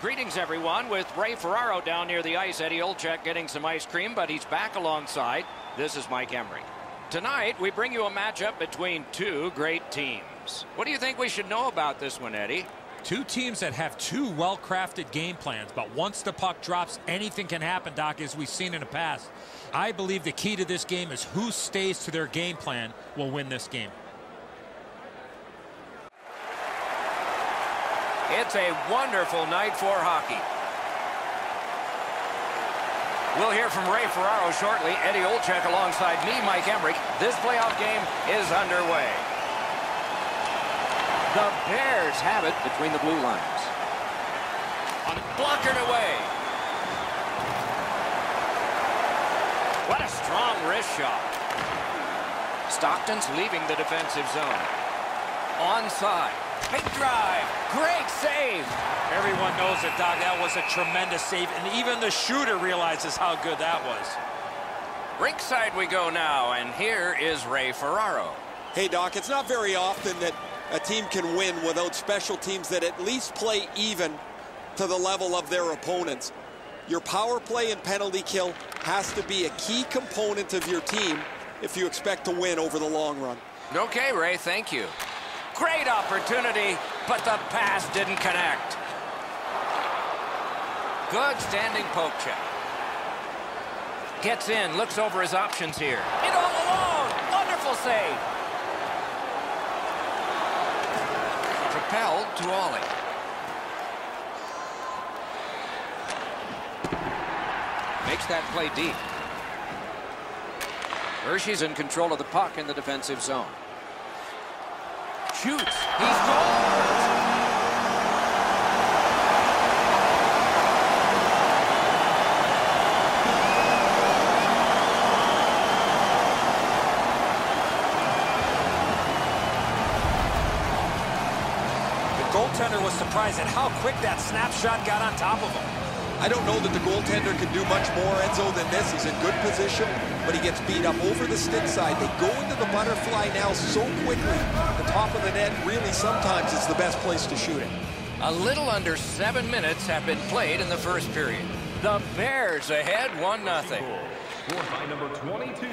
Greetings, everyone, with Ray Ferraro down near the ice. Eddie Olczyk getting some ice cream, but he's back alongside. This is Mike Emrick. Tonight, we bring you a matchup between two great teams. What do you think we should know about this one, Eddie? Two teams that have two well-crafted game plans, but once the puck drops, anything can happen, Doc, as we've seen in the past. I believe the key to this game is who stays to their game plan will win this game. It's a wonderful night for hockey. We'll hear from Ray Ferraro shortly. Eddie Olczyk alongside me, Mike Emrick. This playoff game is underway. The Bears have it between the blue lines. Blockered away. What a strong wrist shot. Stockton's leaving the defensive zone. Onside. Big drive. Great save. Everyone knows it, Doc. That was a tremendous save, and even the shooter realizes how good that was. Rinkside we go now, and here is Ray Ferraro. Hey, Doc, it's not very often that a team can win without special teams that at least play even to the level of their opponents. Your power play and penalty kill has to be a key component of your team if you expect to win over the long run. Okay, Ray, thank you. Great opportunity, but the pass didn't connect. Good standing poke check. Gets in, looks over his options here. In all alone! Wonderful save! Propelled to Ollie. Makes that play deep. Hershey's in control of the puck in the defensive zone shoots. He scores! The goaltender was surprised at how quick that snapshot got on top of him. I don't know that the goaltender can do much more, Edzo, than this. He's in good position, but he gets beat up over the stick side. They go into the butterfly now so quickly. The top of the net really sometimes is the best place to shoot it. A little under seven minutes have been played in the first period. The Bears ahead 1-0. by number 22.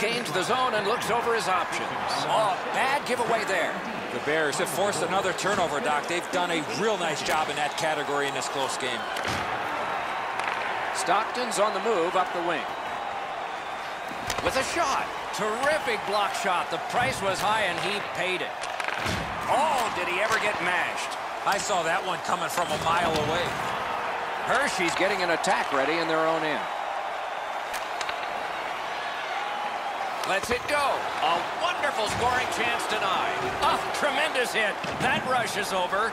Gains the zone and looks over his options. Oh, bad giveaway there. The Bears have forced another turnover, Doc. They've done a real nice job in that category in this close game. Stockton's on the move up the wing. With a shot. Terrific block shot. The price was high and he paid it. Oh, did he ever get mashed? I saw that one coming from a mile away. Hershey's getting an attack ready in their own end. Let's it go. A wonderful scoring chance denied. Oh, tremendous hit. That rush is over.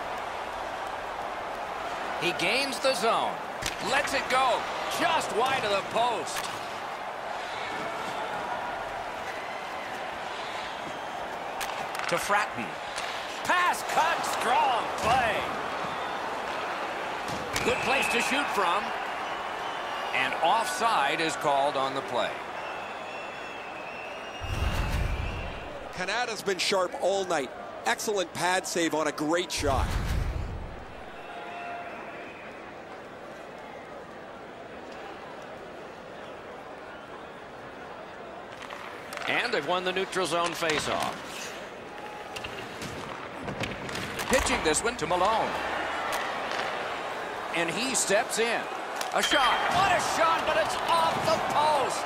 He gains the zone. Lets it go. Just wide of the post. To Fratton. Pass cut. Strong play. Good place to shoot from. And offside is called on the play. Canada's been sharp all night. Excellent pad save on a great shot. And they've won the neutral zone faceoff. Pitching this one to Malone. And he steps in. A shot. What a shot, but it's off the post.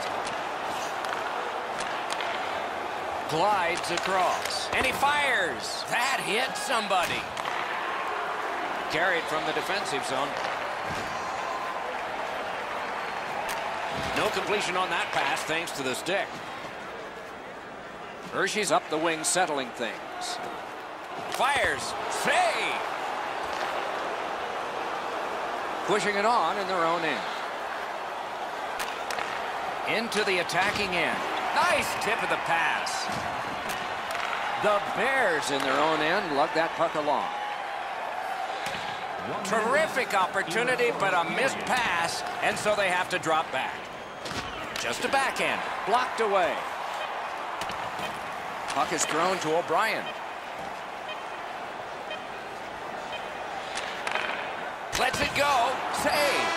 Glides across. And he fires. That hit somebody. Carried from the defensive zone. No completion on that pass thanks to the stick. Hershey's up the wing settling things. Fires. Save. Pushing it on in their own end. Into the attacking end. Nice tip of the pass. The Bears in their own end lug that puck along. Terrific opportunity, but a missed pass, and so they have to drop back. Just a backhand, blocked away. Puck is thrown to O'Brien. Lets it go. Save.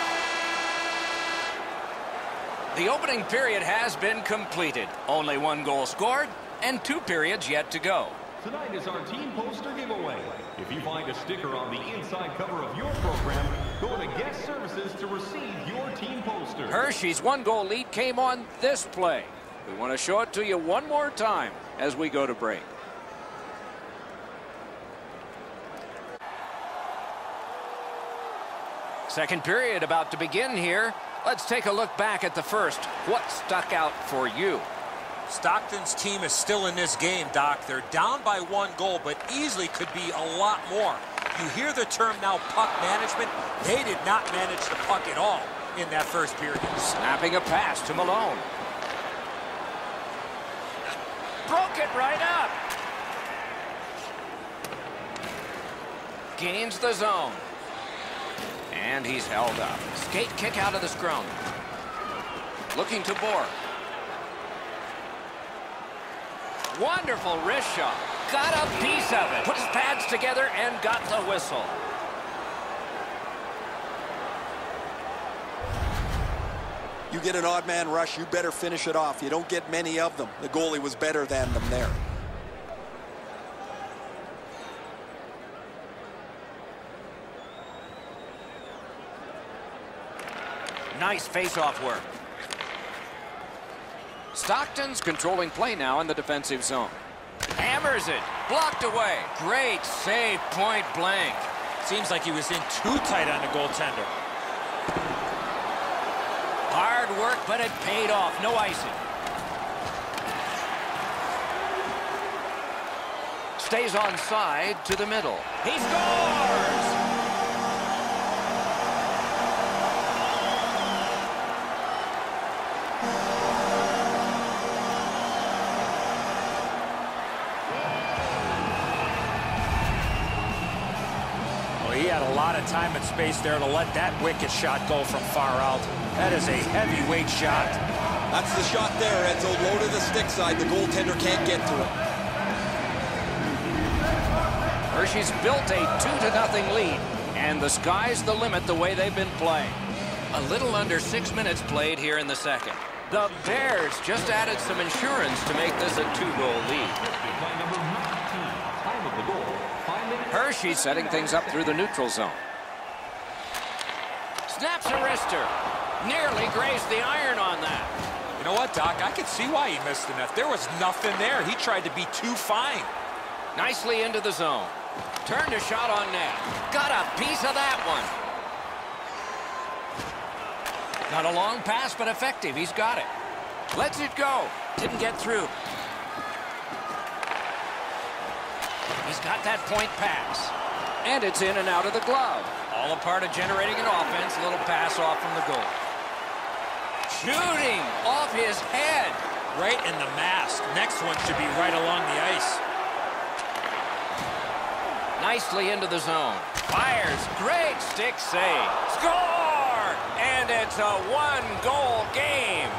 The opening period has been completed. Only one goal scored and two periods yet to go. Tonight is our team poster giveaway. If you find a sticker on the inside cover of your program, go to guest services to receive your team poster. Hershey's one-goal lead came on this play. We want to show it to you one more time as we go to break. Second period about to begin here. Let's take a look back at the first. What stuck out for you? Stockton's team is still in this game, Doc. They're down by one goal, but easily could be a lot more. You hear the term now, puck management. They did not manage the puck at all in that first period. Snapping a pass to Malone. Broke it right up. Gains the zone. And he's held up. Skate kick out of the scrum. Looking to Bourque. Wonderful wrist shot. Got a piece of it. Put his pads together and got the whistle. You get an odd man rush, you better finish it off. You don't get many of them. The goalie was better than them there. Nice face-off work. Stockton's controlling play now in the defensive zone. Hammers it. Blocked away. Great save point blank. Seems like he was in too tight on the goaltender. Hard work, but it paid off. No icing. Stays on side to the middle. He scores! Lot of time and space there to let that wicked shot go from far out. That is a heavyweight shot. That's the shot there, Edzo. Low to the stick side. The goaltender can't get to it. Hershey's built a two to nothing lead, and the sky's the limit the way they've been playing. A little under six minutes played here in the second. The Bears just added some insurance to make this a two-goal lead. By number 19. Time of the goal, 5 minutes. Hershey setting things up through the neutral zone. Snaps a wrister. Nearly grazed the iron on that. You know what, Doc? I could see why he missed the net. There was nothing there. He tried to be too fine. Nicely into the zone. Turned a shot on net. Got a piece of that one. Not a long pass, but effective. He's got it. Lets it go. Didn't get through. Got that point pass. And it's in and out of the glove. All a part of generating an offense. A little pass off from the goal. Shooting off his head. Right in the mask. Next one should be right along the ice. Nicely into the zone. Fires. Great stick save. Score! And it's a one-goal game.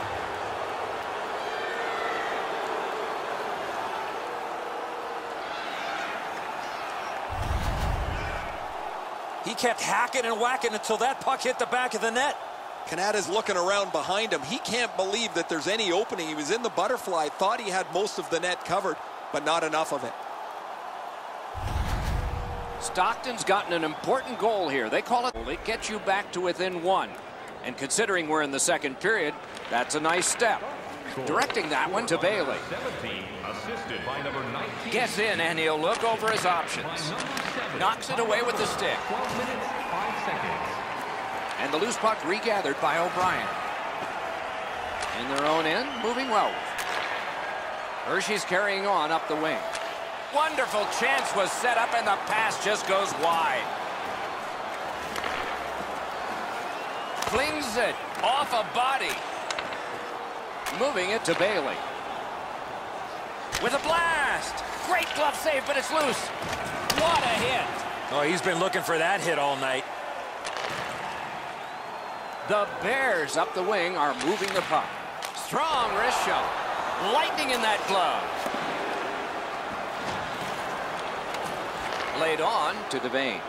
He kept hacking and whacking until that puck hit the back of the net. Canada's looking around behind him. He can't believe that there's any opening. He was in the butterfly, thought he had most of the net covered, but not enough of it. Stockton's gotten an important goal here. They call it, it gets you back to within one. And considering we're in the second period, that's a nice step. Directing that one to Bailey. 17, assisted by number 19. Gets in and he'll look over his options. By number 7. Knocks it away with the stick. 12 minutes, 5 seconds. And the loose puck regathered by O'Brien. In their own end, moving well. Hershey's carrying on up the wing. Wonderful chance was set up and the pass just goes wide. Flings it off a body. Moving it to Bailey. With a blast. Great glove save, but it's loose. What a hit. Oh, he's been looking for that hit all night. The Bears up the wing are moving the puck. Strong wrist shot. Lightning in that glove. Laid on to Devane.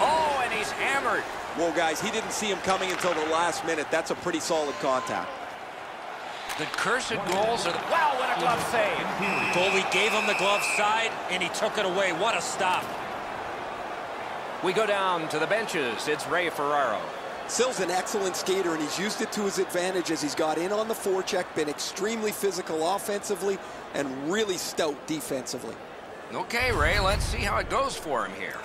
Oh, and he's hammered. Well, guys, he didn't see him coming until the last minute. That's a pretty solid contact. The cursed goals are the... Wow, what a glove save. Hmm. Goalie gave him the glove side, and he took it away. What a stop. We go down to the benches. It's Ray Ferraro. Sill's an excellent skater, and he's used it to his advantage as he's got in on the forecheck, been extremely physical offensively, and really stout defensively. Okay, Ray, let's see how it goes for him here.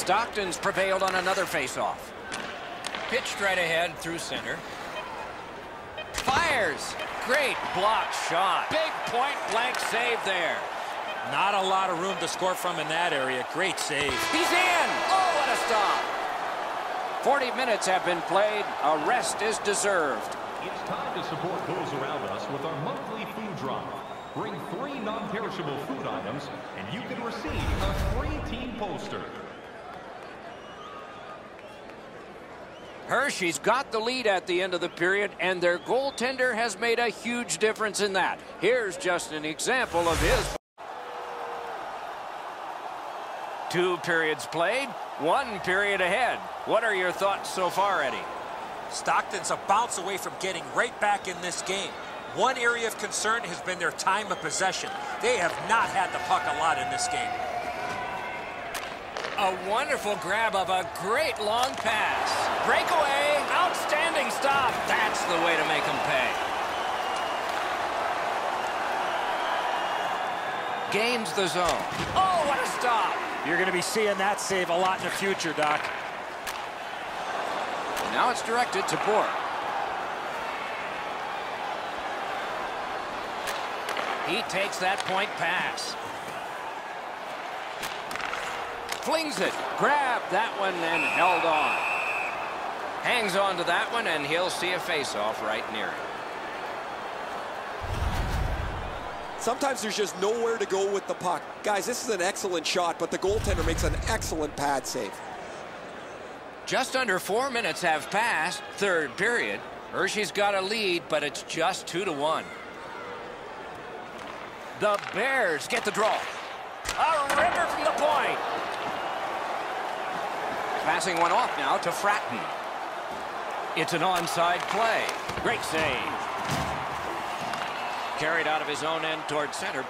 Stockton's prevailed on another faceoff. Pitched right ahead through center. Fires. Great block shot. Big point blank save there. Not a lot of room to score from in that area. Great save. He's in. Oh, what a stop. 40 minutes have been played. A rest is deserved. It's time to support those around us with our monthly food drive. Bring three non-perishable food items, and you can receive a free team poster. Hershey's got the lead at the end of the period, and their goaltender has made a huge difference in that. Here's just an example of his. Two periods played, one period ahead. What are your thoughts so far, Eddie? Stockton's a bounce away from getting right back in this game. One area of concern has been their time of possession. They have not had the puck a lot in this game. A wonderful grab of a great long pass. Breakaway. Outstanding stop. That's the way to make them pay. Gains the zone. Oh, what a stop. You're going to be seeing that save a lot in the future, Doc. Now it's directed to Bourque. He takes that point pass. Flings it. Grabbed that one and held on. Hangs on to that one, and he'll see a face-off right near him. Sometimes there's just nowhere to go with the puck. Guys, this is an excellent shot, but the goaltender makes an excellent pad save. Just under four minutes have passed, third period. Hershey's got a lead, but it's just two to one. The Bears get the draw. A ripper from the point. Passing one off now to Fratton. It's an onside play. Great save. Carried out of his own end toward center.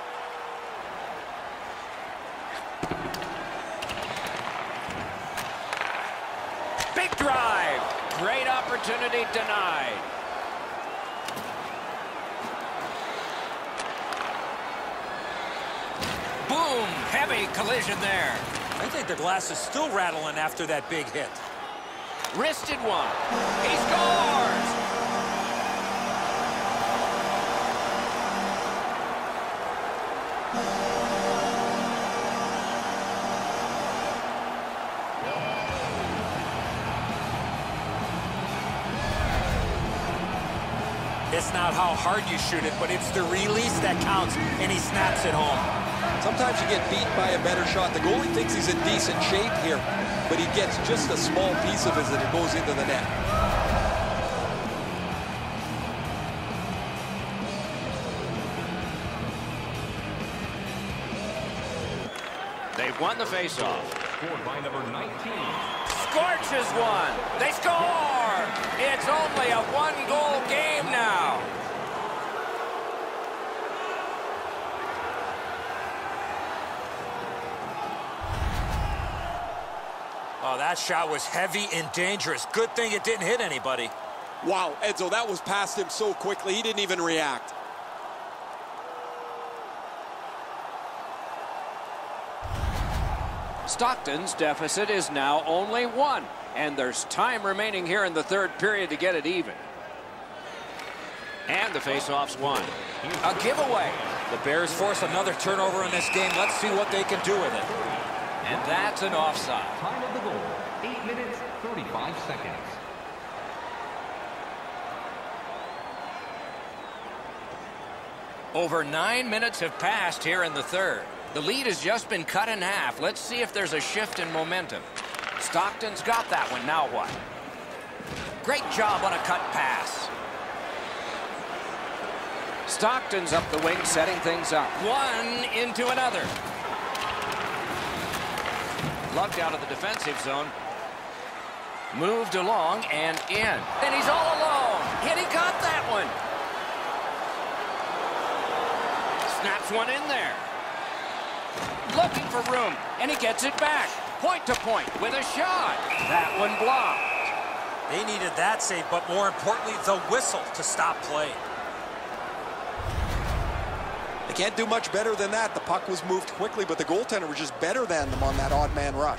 Big drive. Great opportunity denied. Boom. Heavy collision there. I think the glass is still rattling after that big hit. Wristed one. He scores. It's not how hard you shoot it, but it's the release that counts, and he snaps it home. Sometimes you get beat by a better shot. The goalie thinks he's in decent shape here, but he gets just a small piece of it as it goes into the net. They've won the faceoff. Scored by number 19. Scorches one. They score. It's only a Oh, that shot was heavy and dangerous. Good thing it didn't hit anybody. Wow, Edzo, that was past him so quickly, he didn't even react. Stockton's deficit is now only one, and there's time remaining here in the third period to get it even. And the faceoff's won. A giveaway. The Bears force another turnover in this game. Let's see what they can do with it. And that's an offside. Time of the goal, 8 minutes, 35 seconds. Over nine minutes have passed here in the third. The lead has just been cut in half. Let's see if there's a shift in momentum. Stockton's got that one. Now what? Great job on a cut pass. Stockton's up the wing, setting things up. One into another. Lugged out of the defensive zone. Moved along and in. And he's all alone. And he got that one. Snaps one in there. Looking for room. And he gets it back. Point to point with a shot. That one blocked. They needed that save, but more importantly, the whistle to stop play. They can't do much better than that. The puck was moved quickly, but the goaltender was just better than them on that odd man rush.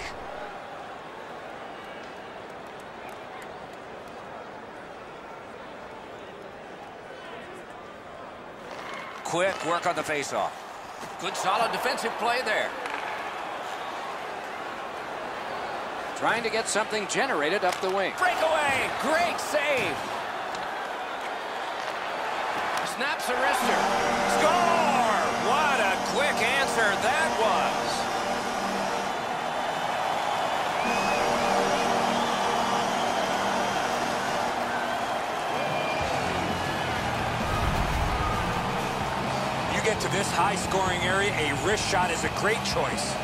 Quick work on the faceoff. Good solid defensive play there. Trying to get something generated up the wing. Breakaway! Great save! Snaps a wrister. Score! What a quick answer that was. You get to this high-scoring area, a wrist shot is a great choice.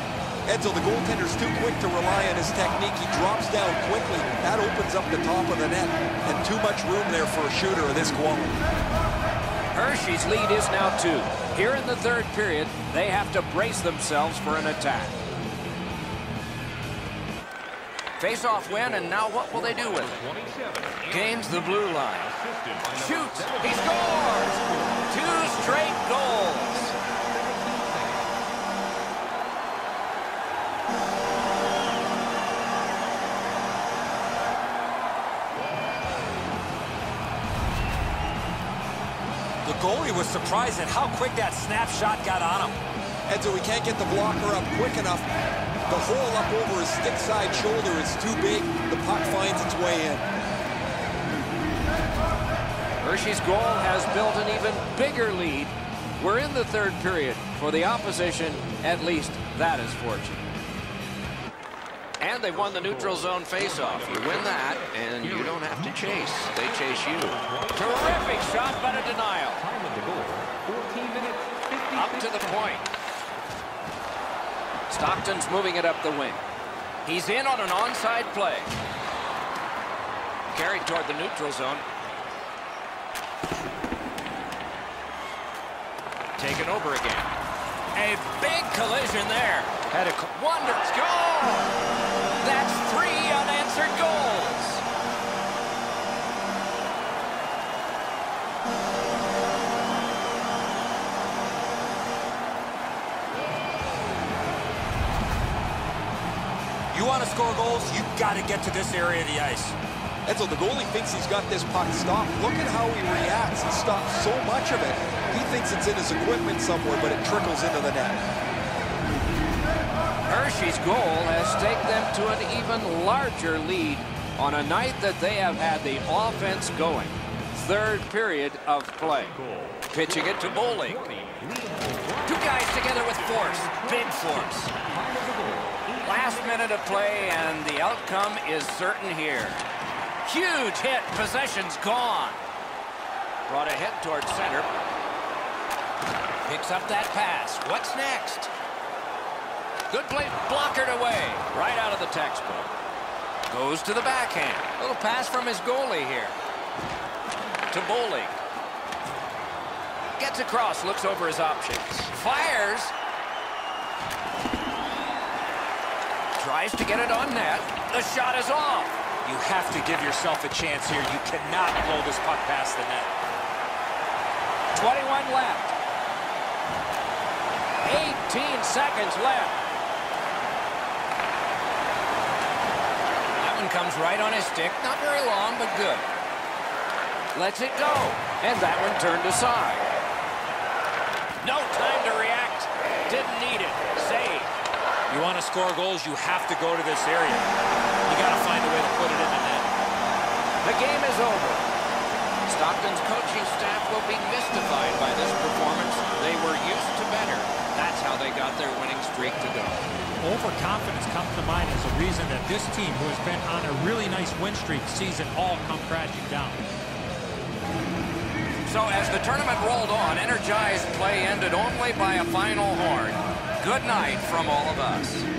Edzo, the goaltender's too quick to rely on his technique. He drops down quickly. That opens up the top of the net. And too much room there for a shooter of this quality. Hershey's lead is now two. Here in the third period, they have to brace themselves for an attack. Face-off win, and now what will they do with it? Gains the blue line. Shoots. He scores! Two straight goals. Goalie was surprised at how quick that snapshot got on him. Edzo, he can't get the blocker up quick enough. The hole up over his stick side shoulder is too big. The puck finds its way in. Hershey's goal has built an even bigger lead. We're in the third period. For the opposition, at least that is fortunate. And they've won the neutral zone faceoff. You win that, and you don't have to chase. They chase you. Terrific shot, but a denial. Time of the goal, 14 minutes, 56 Up to the point. Stockton's moving it up the wing. He's in on an onside play. Carried toward the neutral zone. Taken over again. A big collision there. Had a wonder score. That's three unanswered goals. Want to score goals, you've got to get to this area of the ice. Edzo, the goalie thinks he's got this puck stopped. Look at how he reacts. and stops so much of it. He thinks it's in his equipment somewhere, but it trickles into the net. Hershey's goal has taken them to an even larger lead on a night that they have had the offense going. Third period of play. Pitching it to Bowling. Two guys together with force. Big force. Last minute of play, and the outcome is certain here. Huge hit. Possession's gone. Brought a ahead towards center. Picks up that pass. What's next? Good play, blockered away. Right out of the textbook. Goes to the backhand. Little pass from his goalie here. To Bowling. Gets across, looks over his options. Fires. Tries to get it on net. The shot is off. You have to give yourself a chance here. You cannot blow this puck past the net. 21 left. 18 seconds left. That one comes right on his stick. Not very long, but good. Lets it go. And that one turned aside. No time to react. Didn't need it. Save. You want to score goals, you have to go to this area. You got to find a way to put it in the net. The game is over. Stockton's coaching staff will be mystified by this performance. They were used to better. That's how they got their winning streak to go. Overconfidence comes to mind as a reason that this team, who has been on a really nice win streak, sees it all come crashing down. So as the tournament rolled on, energized play ended only by a final horn. Good night from all of us.